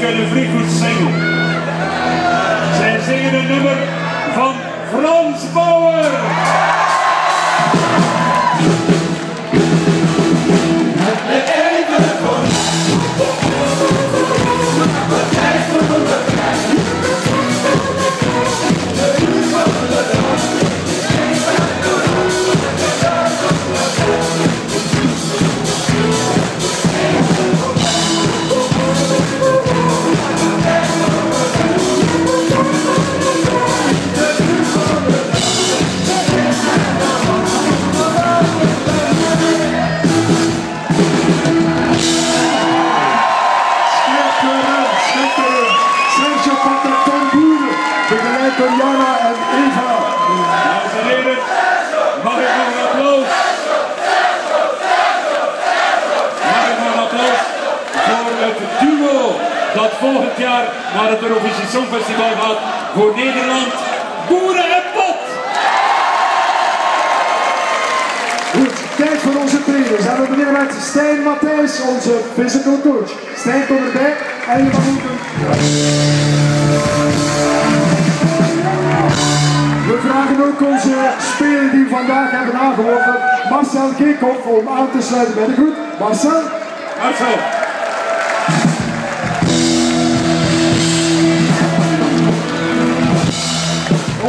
kunnen vrij goed zingen. Zij zingen een nummer van Frans Bauer. Begeleid door Jana en Eva. Dames en heren, mag ik nog een applaus? Mag ik nog een applaus voor het duo dat volgend jaar naar het Eurovisie Songfestival gaat voor Nederland, Boeren en Pot. Goed, tijd voor onze trainers. En we beginnen met Stijn Matthijs, onze physical coach. Stijn, kom erbij en je mag ook speler die vandaag hebben aangeworven, Marcel Geekhoff, om aan te sluiten bij de groep. Marcel, Marcel.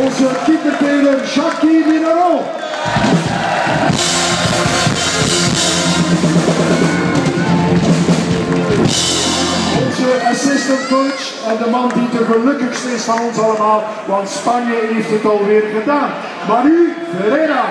onze assistentcoach en de man die de gelukkigste is van ons allemaal, want Spanje heeft het alweer gedaan. Maar nu, Ferreira.